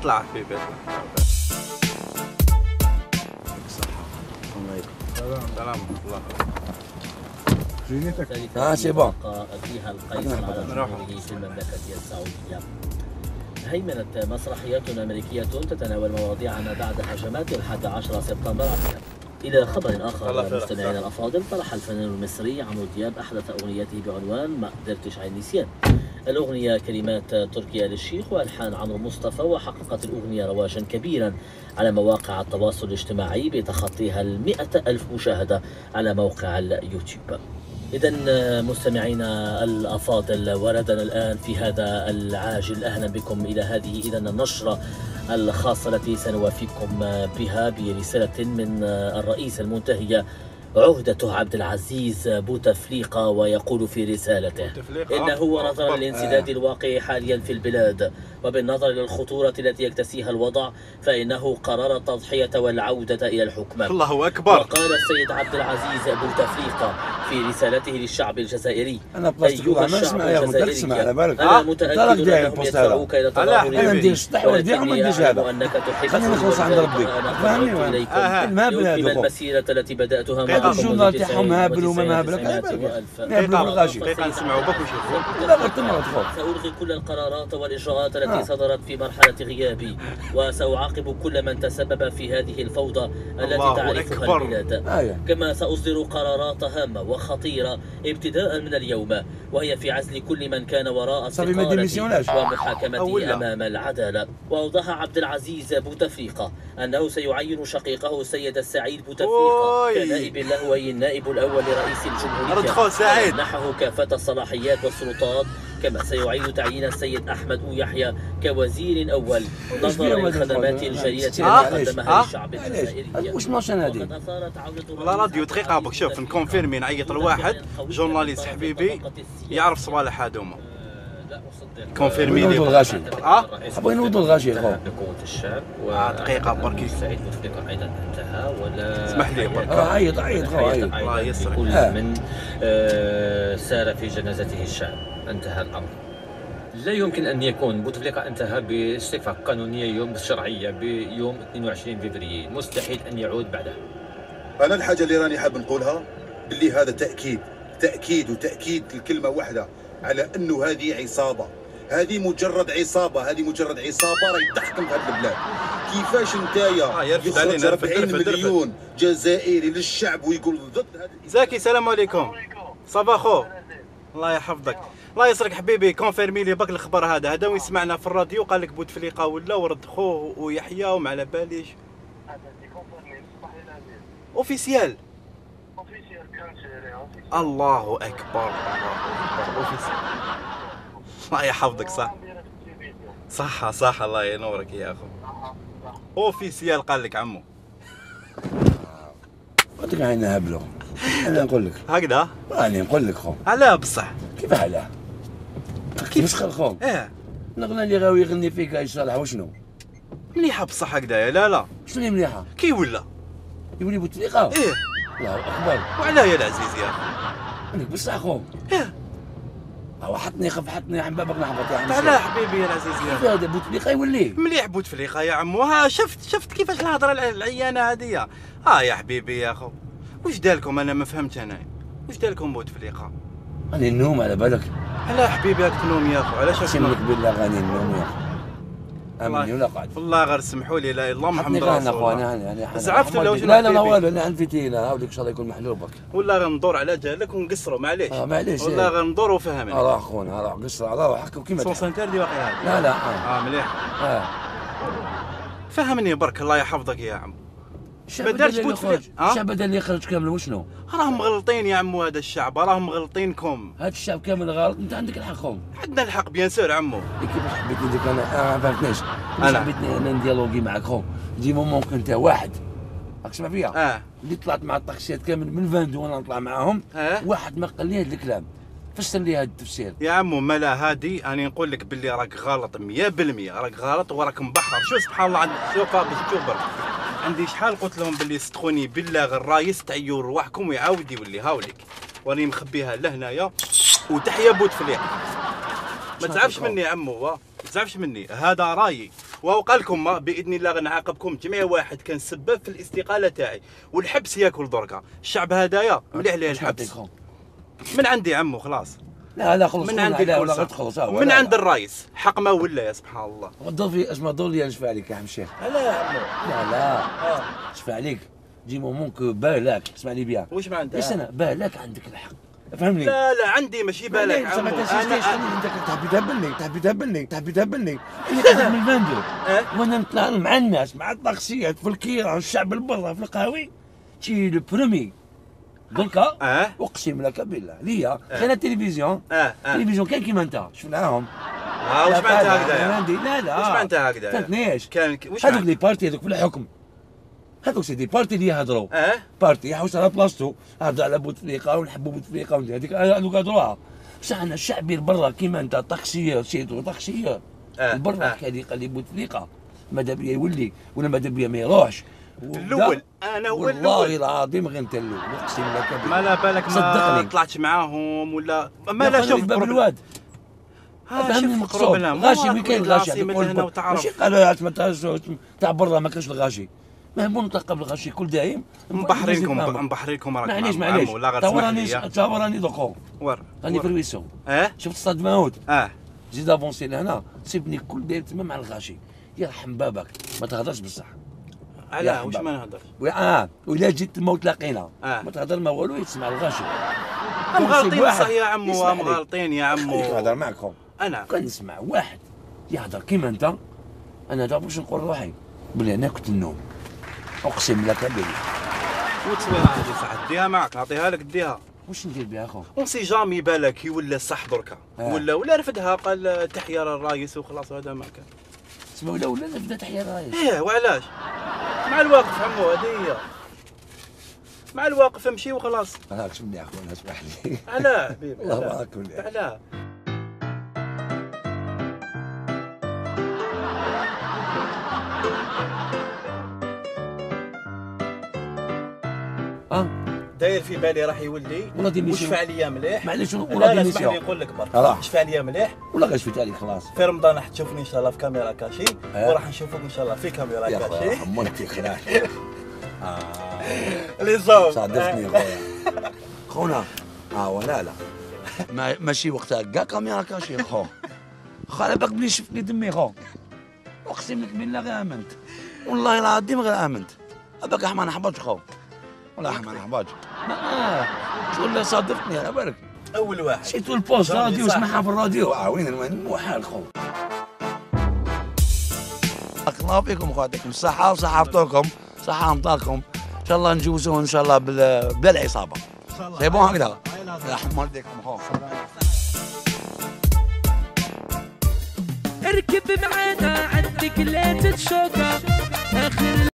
اطلع حبيبي اطلع سلام سلام الله آه c'est bon فيها القيصر على جمهوره في هيمنت مسرحيات أمريكية تتناول مواضيعنا بعد هجمات الحادي عشر سبتمبر إلى خبر آخر مستمعينا. الأفاضل طرح الفنان المصري عمرو دياب أحدث أغنيته بعنوان ما قدرتش على النسيان الأغنية كلمات تركي آل الشيخ وألحان عمرو مصطفى وحققت الأغنية رواجا كبيرا على مواقع التواصل الاجتماعي بتخطيها المئة ألف مشاهدة على موقع اليوتيوب. إذا مستمعينا الأفاضل وردنا الآن في هذا العاجل. أهلا بكم إلى هذه إذا النشرة الخاصة التي سنوافيكم بها برسالة من الرئيس المنتهي عهدته عبد العزيز بوتفليقة ويقول في رسالته؟ إنه ونظرا أكبر. للانسداد الواقع حاليا في البلاد وبالنظر للخطورة التي يكتسيها الوضع فإنه قرر التضحية والعودة إلى الحكم الله أكبر وقال السيد عبد العزيز بوتفليقة في رسالته للشعب الجزائري أنا بلاصتك أيها ما الشعب الجزائري تسمع على بالك أنا آه، متأكد أنهم. يدفعوك إلى ديالهم ما ولكني أعلم أنك تحب خلينا نخلص عند ولذلك ربي. أنا وين. إليكم آه. هذا المسيرة التي بدأتها دقيقة. معكم الجورنال منذ تاعهم هابل وما 99 مهبل، على وتسعين بالك. وألف. مهبل والغاشي. دقيقة نسمعوا بك وشوفوا لا غير تما تخوف سألغي كل القرارات والإجراءات التي آه. صدرت في مرحلة غيابي وسأعاقب كل من تسبب في هذه الفوضى التي تعرفها. البلاد أيوه كما سأصدر قرارات هامة وخطيرة ابتداء من اليوم وهي في عزل كل من كان وراء. استقالتي ومحاكمته. أمام العدالة وأوضح عبد العزيز بوتفليقة أنه سيعين شقيقه السيد السعيد بوتفليقة. كنائب له أي النائب الأول لرئيس الجمهورية رد خو سعيد. ومنحه كافة الصلاحيات والسلطات كما سيعيد تعيين السيد أحمد يحيى كوزير أول نظرا للخدمات الجليلة التي. قدمها. للشعب. الجزائري واش ماشين هذه؟ والله راديو دقيقة بك شوف نكونفيرمي نعيط لواحد جورناليست حبيبي يعرف صوالح هذوما كونفيرمي نوضوا لي الغاشي آه حبوا ينوضوا الغاشي خو بقوة الشعب آه، دقيقة بركي. سعيد بوتفليقة أيضا انتهى ولا اسمح لي برك. عيط عيط عيط الله يسرك. كل آه. من آه، سار في جنازته الشعب. انتهى الأمر. لا يمكن أن يكون بوتفليقة انتهى باستكفاء قانونية يوم بالشرعية بيوم 22 فبراير. مستحيل أن يعود بعده. أنا الحاجة اللي راني حاب نقولها باللي هذا تأكيد. تأكيد وتأكيد الكلمة واحدة. على أنه هذه عصابة. هذه مجرد عصابة. هذه مجرد عصابة. راهي تحكم في هذه البلاد. كيفاش نتايا يخرج علينا، رفد، 40 رفد، رفد. مليون جزائري للشعب ويقول ضد هذا زكي السلام عليكم. صباح خو؟ الله يحفظك. الله يسرك حبيبي. confirmer لي باك الخبر هذا. هذا وين سمعنا في الراديو؟ قال لك بوتفليقه ولا ورد خوه ويحيى وما على باليش. officiel الله أكبر. الله اكبر الله يحفظك صح. صح صح الله ينورك يا أخو. أوفيسيال قال لك عمو. قلت لك عينا هبلو أنا نقول لك. هكذا؟ راني نقول لك خو علاه بصح. كيف علاه كيف مسخر خو إيه. نغنى اللي غاوي يغني فيك يا صالح وشنو؟ مليحة بصح هكذا لا لا. شنو اللي مليحة؟ كي ولا؟ يولي بوتفليقه إيه. الله أكبر. وعلاه يا العزيز يا أخي. عندك بصح خو إيه. هو حطني خف حطني عم بابك نحبط يا عم علاه حبيبي يا العزيز يا هذا بوتفليقه يولي مليح بوتفليقه يا عمو. ها شفت شفت كيفاش الهضرة الع- العيانة هذه آه يا حبيبي يا أخو. وش دالكم؟ أنا ما فهمت أنا. وش دالكم بوتفليقه راني النوم على بالك. علاه حبيبي هاك تنوم يا أخو. علاش لك تنوم بالله غاني النوم يا أخي. امني ولا قاعد. والله غير سمحوا لي لا الله محمد رسول الله. أنا أنا زعفت وش لا لا لا حبيبي؟ والو أنا عندي فتيله هاوليك ان شاء الله يكون محلوبك ولا غير ندور على جهلك ونقصروا معليش. آه معليش. والله غير ندور وفهمني. راح خونا راح قصر على روحك وكيما سون دي واقع هذا لا لا آه, آه مليح. آه. فهمني برك الله يحفظك يا عم. اللي بوتفليقة. يخرج آه؟ الشعب اللي يخرج كامل وشنو؟ راهم مغلطين يا عمو هذا الشعب راهم مغلطينكم. هذا الشعب كامل غلط انت عندك الحق خو عندنا الحق بيان سور عمو. كيفاش حبيتني ديك أنا؟ آه، ما فهمتنيش كيفاش أنا. حبيتني أنا نديالوغي معك خو دي مومون أنت واحد. راك تسمع فيا؟ آه. اللي طلعت مع الطاكسيات كامل من فاندو وأنا نطلع معاهم آه. واحد ما قال لي هذا الكلام. فسر لي هذا التفسير؟ يا عمو ملا هادي اني نقول لك باللي راك غلط 100% راك غلط وراك مبحر. شوف سبحان الله عند شوف تشوف برك. عندي شحال قلت لهم باللي صدقوني بالله غير رايس تعيوا رواحكم ويعاود يولي هاوليك وراني مخبيها لهنايا. وتحيا بوتفليق ما تقول؟ مني يا عمو وا. تزعفش مني. هذا رأيي. وهو قال لكم ما بإذن الله غنعاقبكم جميع واحد كان سبب في الاستقالة تاعي. والحبس ياكل دركا الشعب هدايا مليح ليه الحبس؟ من عندي عمو خلاص. لا لا خلص من الكرسي. غير تخلص من عند الرايس حق ما ولا يا سبحان الله؟ دور في اسمع دور لي نشفع عليك يا عم الشيخ. لا لا لا. نشفع عليك. جي مومون كو بالك اسمعني بيان. واش معناتها؟ ليش أنا؟ بالك عندك الحق. فهمني؟ لا لا عندي ماشي بالك ما أنا أنت تحب تهبلني تحب تهبلني تحب تهبلني. اللي قاعد من الفندق أه؟ وأنا نطلع مع الناس مع الطاكسيات في الكيران الشعب البرا في القهاوي تي لو برومي دركا آه اقسم لك بالله ليا كان التلفزيون آه آه التلفزيون كان كيما انت شفناهم آه، واش معناتها هكذا لا لا واش معناتها هكذا؟ فهمتنيش كان واش هذوك؟ لي بارتي هذوك في الحكم هذوك سي دي بارتي اللي يهضروا آه بارتي يحوس على بلاصتو هضر على بوتفليقه ونحبوا بوتفليقه هذيك هذوك هضروها بصح أنا الشعبي برا كيما انت طاكسيير سيدو طاكسيير آه، برا آه. حكى لي قال لي بوتفليقه ماذا بيا يولي ولا ماذا بيا ما يروحش الأول أنا هو والله الأول العظيم غير انت الأول. أقسم لك بالله. ما لا بالك ما صدقني. طلعتش معاهم ولا ما لا شوف باب الواد. فهمني بروبلم غاشي وين كاين غاشي؟ العاصمة هذوك هنا البر- وتعرف. ماشي قالوا يا ما تاع برا ما كانش الغاشي. ما هو منطقه بالغاشي كل دايم. مبحرينكم. مبحرينكم راك معليش. معليش. تسمح راني تا راني دوكو ور راني في. الويسو. آه شفت صاد ماهود؟ آه. زيد أفونسي لهنا سيبني كل داير تما مع الغاشي. يرحم بابك ما تهضرش بصح. علاه واش. ما نهضرش آه وإلا جيت تما وتلاقينا آه. ما تهضر ما والو يسمع الغاشي. هم كل غالطين شيء واحد. صح يا عمو يسمع هم لي. غالطين يا نهضر عمو معك خو أنا. كان نسمع واحد يهضر. كيما أنت. أنا دا باش نقول روحي بلي أنا كنت النوم أقسم لك بالله. وتسويها هذه صح ديها معك نعطيها لك ديها. واش ندير بها أخو؟ اون سي جامي بالك يولى صح دركا آه. ولا ولا رفدها قال تحيه للرايس وخلاص هذا ما كان. تسمع ولا ولا نبدا تحيا الرايس إيه وعلاش؟ مع الواقف عمو هذه هي. مع الواقف امشي وخلاص. هاك شنو اخويا اسمح لي علاه حبيبي الله ولا علاه داير في بالي راح يولي. والله دي وش ميسيون. فعاليه مليح؟ معليش لا والله لا دي اسمح لي ميسيون نقول لك برك. وش فعاليه مليح؟ ولا غير شفت عليك خلاص. في رمضان راح تشوفني إن شاء الله في كاميرا كاشي. آه. وراح نشوفك إن شاء الله في كاميرا يا خويا كاشي. حمولتي خلاص. آه. اللي صوب صادفتني خويا خونا. آه ولا لا. ما ماشي وقتها كاع كاميرا كاشي خو. خو على بالك بلي شفتني دمي خو. أقسم لك بالله غير آمنت. والله العظيم غير آمنت. هذاك ما نحبطش خو. والله ما نحبطش آه. شغل صادفتني على بالك. أول واحد. شيتو البوست راديو صح. سمعها في الراديو آه وين وين؟ مو حال خو الله فيكم خواتكم صحة وصحة فطوركم صحة أمطاركم. إن شاء الله نجوزوه إن شاء الله بال- بلا العصابة سي بون هكذا. يا حمولتكم خو اركب معانا عندك لا تتشوكا آخر